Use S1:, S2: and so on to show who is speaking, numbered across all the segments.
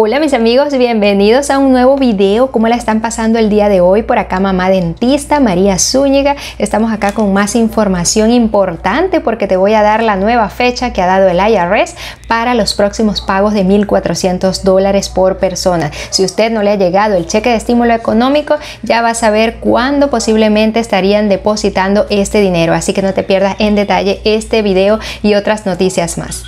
S1: Hola mis amigos, bienvenidos a un nuevo video. ¿Cómo la están pasando el día de hoy? Por acá mamá dentista María Zúñiga. Estamos acá con más información importante porque te voy a dar la nueva fecha que ha dado el IRS para los próximos pagos de 1.400 dólares por persona. Si usted no le ha llegado el cheque de estímulo económico, ya va a saber cuándo posiblemente estarían depositando este dinero. Así que no te pierdas en detalle este video y otras noticias más.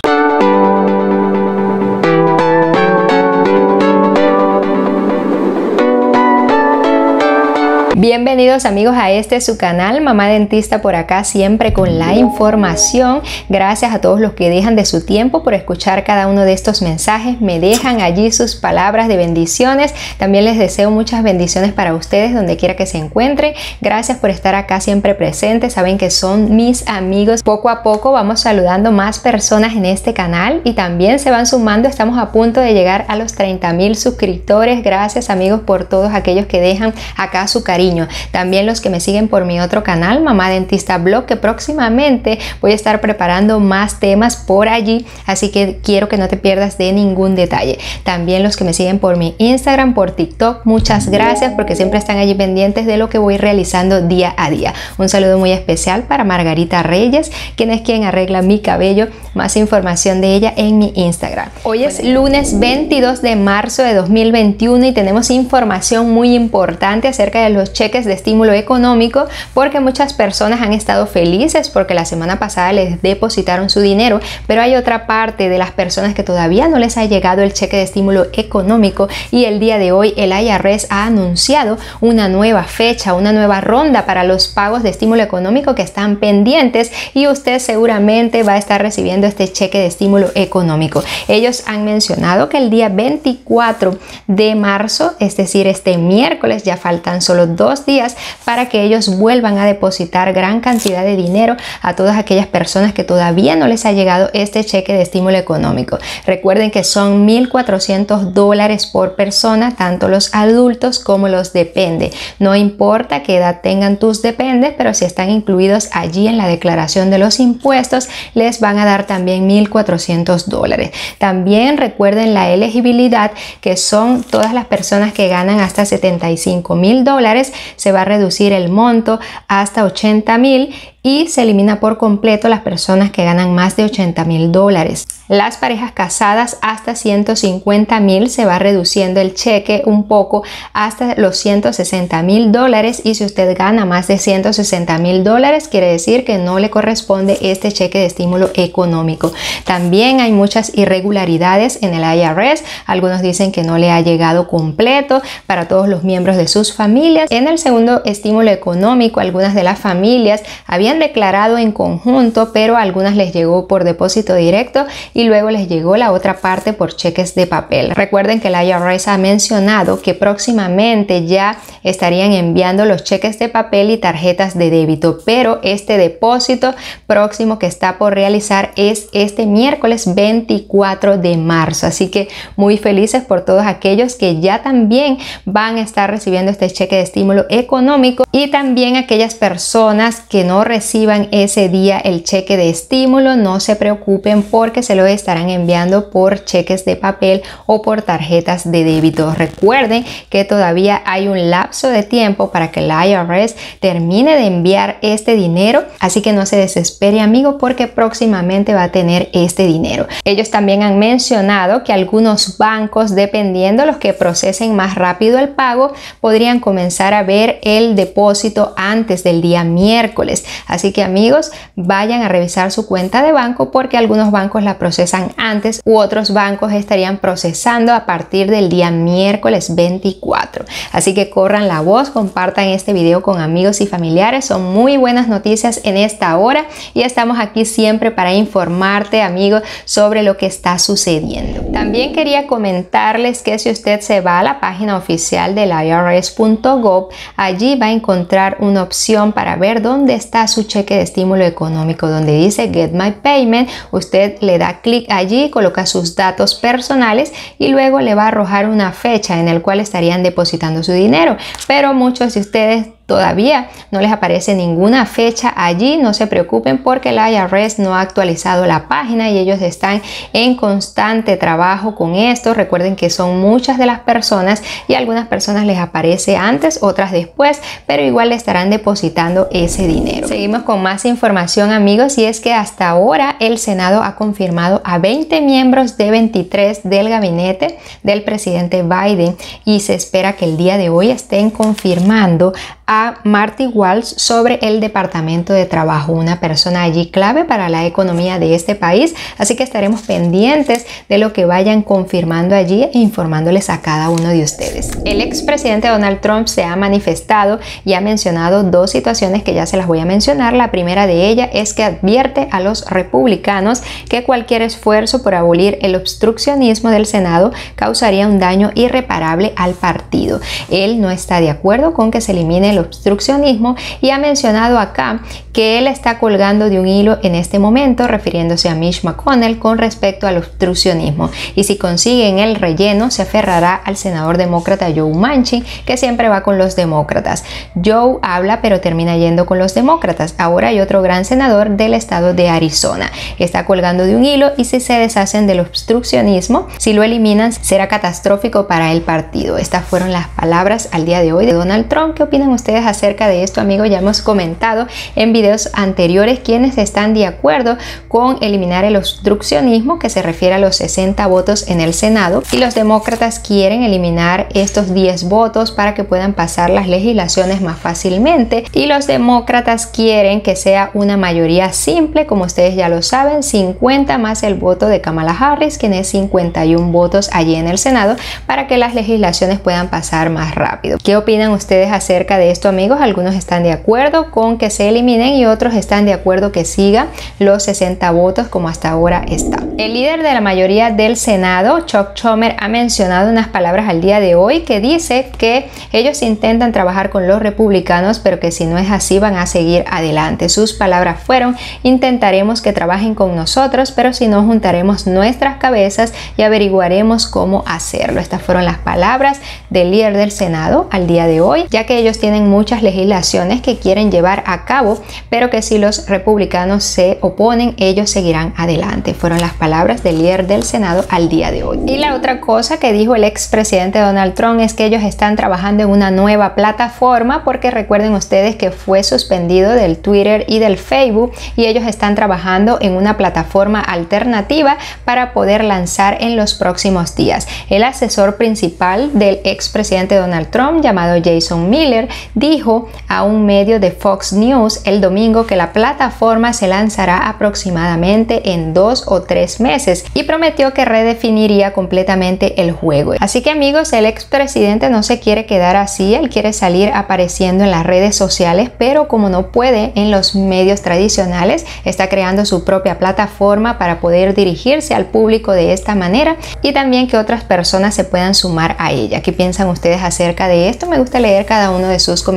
S1: Bienvenidos amigos a este su canal, Mamá Dentista por acá, siempre con la información. Gracias a todos los que dejan de su tiempo por escuchar cada uno de estos mensajes. Me dejan allí sus palabras de bendiciones. También les deseo muchas bendiciones para ustedes donde quiera que se encuentren. Gracias por estar acá siempre presentes. Saben que son mis amigos. Poco a poco vamos saludando más personas en este canal y también se van sumando. Estamos a punto de llegar a los 30 mil suscriptores. Gracias amigos por todos aquellos que dejan acá su cariño también los que me siguen por mi otro canal, Mamá Dentista Blog, que próximamente voy a estar preparando más temas por allí, así que quiero que no te pierdas de ningún detalle. También los que me siguen por mi Instagram, por TikTok, muchas gracias porque siempre están allí pendientes de lo que voy realizando día a día. Un saludo muy especial para Margarita Reyes, quien es quien arregla mi cabello. Más información de ella en mi Instagram. Hoy es lunes 22 de marzo de 2021 y tenemos información muy importante acerca de los cheques de estímulo económico porque muchas personas han estado felices porque la semana pasada les depositaron su dinero, pero hay otra parte de las personas que todavía no les ha llegado el cheque de estímulo económico y el día de hoy el IRS ha anunciado una nueva fecha, una nueva ronda para los pagos de estímulo económico que están pendientes y usted seguramente va a estar recibiendo este cheque de estímulo económico. Ellos han mencionado que el día 24 de marzo, es decir, este miércoles, ya faltan solo dos días para que ellos vuelvan a depositar gran cantidad de dinero a todas aquellas personas que todavía no les ha llegado este cheque de estímulo económico. Recuerden que son 1.400 dólares por persona, tanto los adultos como los depende. No importa qué edad tengan tus dependes, pero si están incluidos allí en la declaración de los impuestos, les van a dar también 1.400 dólares. También recuerden la elegibilidad, que son todas las personas que ganan hasta 75 mil dólares se va a reducir el monto hasta 80 mil y se elimina por completo las personas que ganan más de 80 mil dólares. Las parejas casadas hasta 150 mil se va reduciendo el cheque un poco hasta los 160 mil dólares y si usted gana más de 160 mil dólares quiere decir que no le corresponde este cheque de estímulo económico. También hay muchas irregularidades en el IRS. Algunos dicen que no le ha llegado completo para todos los miembros de sus familias. En el segundo estímulo económico algunas de las familias habían declarado en conjunto, pero a algunas les llegó por depósito directo y luego les llegó la otra parte por cheques de papel. Recuerden que la IRS ha mencionado que próximamente ya estarían enviando los cheques de papel y tarjetas de débito, pero este depósito próximo que está por realizar es este miércoles 24 de marzo. Así que muy felices por todos aquellos que ya también van a estar recibiendo este cheque de estímulo económico y también aquellas personas que no reciben reciban ese día el cheque de estímulo, no se preocupen porque se lo estarán enviando por cheques de papel o por tarjetas de débito. Recuerden que todavía hay un lapso de tiempo para que el IRS termine de enviar este dinero, así que no se desespere amigo porque próximamente va a tener este dinero. Ellos también han mencionado que algunos bancos, dependiendo los que procesen más rápido el pago, podrían comenzar a ver el depósito antes del día miércoles. Así que amigos, vayan a revisar su cuenta de banco porque algunos bancos la procesan antes u otros bancos estarían procesando a partir del día miércoles 24. Así que corran la voz, compartan este video con amigos y familiares. Son muy buenas noticias en esta hora y estamos aquí siempre para informarte, amigos, sobre lo que está sucediendo. También quería comentarles que si usted se va a la página oficial del irs.gov, allí va a encontrar una opción para ver dónde está su cheque de estímulo económico donde dice Get My Payment. Usted le da clic allí, coloca sus datos personales y luego le va a arrojar una fecha en el cual estarían depositando su dinero. Pero muchos de ustedes todavía no les aparece ninguna fecha allí, no se preocupen porque la IRS no ha actualizado la página y ellos están en constante trabajo con esto. Recuerden que son muchas de las personas y algunas personas les aparece antes, otras después, pero igual le estarán depositando ese dinero. Seguimos con más información amigos y es que hasta ahora el Senado ha confirmado a 20 miembros de 23 del gabinete del presidente Biden y se espera que el día de hoy estén confirmando a Marty Walsh sobre el Departamento de Trabajo, una persona allí clave para la economía de este país, así que estaremos pendientes de lo que vayan confirmando allí e informándoles a cada uno de ustedes. El expresidente Donald Trump se ha manifestado y ha mencionado dos situaciones que ya se las voy a mencionar. La primera de ellas es que advierte a los republicanos que cualquier esfuerzo por abolir el obstruccionismo del Senado causaría un daño irreparable al partido. Él no está de acuerdo con que se elimine el obstruccionismo y ha mencionado acá que él está colgando de un hilo en este momento refiriéndose a Mitch McConnell con respecto al obstruccionismo y si consiguen el relleno se aferrará al senador demócrata Joe Manchin que siempre va con los demócratas. Joe habla pero termina yendo con los demócratas. Ahora hay otro gran senador del estado de Arizona. Está colgando de un hilo y si se deshacen del obstruccionismo, si lo eliminan será catastrófico para el partido. Estas fueron las palabras al día de hoy de Donald Trump. ¿Qué opinan ustedes? Acerca de esto, amigos. Ya hemos comentado en videos anteriores quienes están de acuerdo con eliminar el obstruccionismo, que se refiere a los 60 votos en el Senado. Y los demócratas quieren eliminar estos 10 votos para que puedan pasar las legislaciones más fácilmente. Y los demócratas quieren que sea una mayoría simple, como ustedes ya lo saben, 50 más el voto de Kamala Harris, quien es 51 votos allí en el Senado, para que las legislaciones puedan pasar más rápido. ¿Qué opinan ustedes acerca de esto? Amigos, algunos están de acuerdo con que se eliminen y otros están de acuerdo que siga los 60 votos como hasta ahora está. El líder de la mayoría del Senado, Chuck Schumer, ha mencionado unas palabras al día de hoy que dice que ellos intentan trabajar con los republicanos, pero que si no es así van a seguir adelante. Sus palabras fueron, intentaremos que trabajen con nosotros, pero si no juntaremos nuestras cabezas y averiguaremos cómo hacerlo. Estas fueron las palabras del líder del Senado al día de hoy, ya que ellos tienen muchas legislaciones que quieren llevar a cabo, pero que si los republicanos se oponen, ellos seguirán adelante. Fueron las palabras del líder del Senado al día de hoy. Y la otra cosa que dijo el expresidente Donald Trump es que ellos están trabajando en una nueva plataforma porque recuerden ustedes que fue suspendido del Twitter y del Facebook y ellos están trabajando en una plataforma alternativa para poder lanzar en los próximos días. El asesor principal del expresidente Donald Trump llamado Jason Miller dijo a un medio de Fox News el domingo que la plataforma se lanzará aproximadamente en dos o tres meses y prometió que redefiniría completamente el juego. Así que amigos, el expresidente no se quiere quedar así, él quiere salir apareciendo en las redes sociales, pero como no puede en los medios tradicionales, está creando su propia plataforma para poder dirigirse al público de esta manera y también que otras personas se puedan sumar a ella. ¿Qué piensan ustedes acerca de esto? Me gusta leer cada uno de sus comentarios.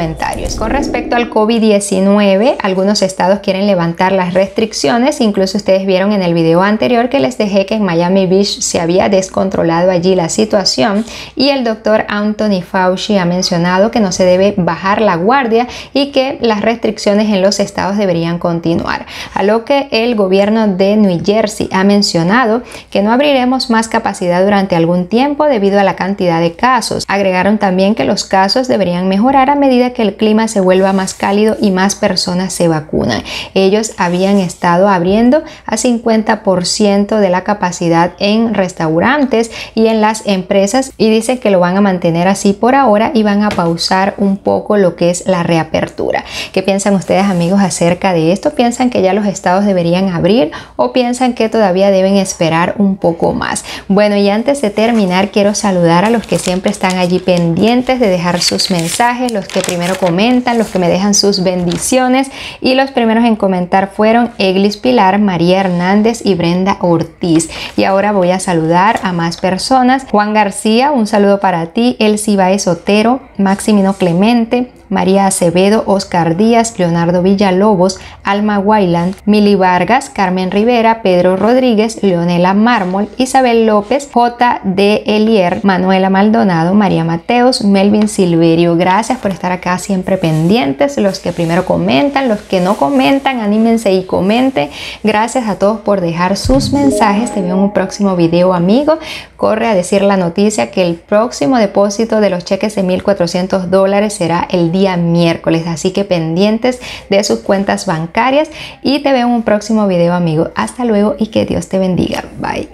S1: Con respecto al COVID-19, algunos estados quieren levantar las restricciones, incluso ustedes vieron en el video anterior que les dejé que en Miami Beach se había descontrolado allí la situación y el doctor Anthony Fauci ha mencionado que no se debe bajar la guardia y que las restricciones en los estados deberían continuar. A lo que el gobierno de New Jersey ha mencionado que no abriremos más capacidad durante algún tiempo debido a la cantidad de casos. Agregaron también que los casos deberían mejorar a medida que el clima se vuelva más cálido y más personas se vacunan. Ellos habían estado abriendo a 50% de la capacidad en restaurantes y en las empresas y dicen que lo van a mantener así por ahora y van a pausar un poco lo que es la reapertura. ¿Qué piensan ustedes amigos acerca de esto? ¿Piensan que ya los estados deberían abrir o piensan que todavía deben esperar un poco más? Bueno, y antes de terminar quiero saludar a los que siempre están allí pendientes de dejar sus mensajes, los que primero comentan, los que me dejan sus bendiciones y los primeros en comentar fueron Eglis Pilar, María Hernández y Brenda Ortiz. Y ahora voy a saludar a más personas. Juan García, un saludo para ti. El Cibae Sotero, Maximino Clemente, María Acevedo, Oscar Díaz, Leonardo Villalobos, Alma Wayland, Mili Vargas, Carmen Rivera, Pedro Rodríguez, Leonela Mármol, Isabel López, J. D. Elier, Manuela Maldonado, María Mateos, Melvin Silverio. Gracias por estar acá siempre pendientes. Los que primero comentan, los que no comentan, anímense y comenten. Gracias a todos por dejar sus mensajes. Te veo en un próximo video, amigo. Corre a decir la noticia que el próximo depósito de los cheques de 1.400 dólares será el miércoles. Así que pendientes de sus cuentas bancarias. Y te veo en un próximo video, amigo. Hasta luego y que Dios te bendiga. Bye.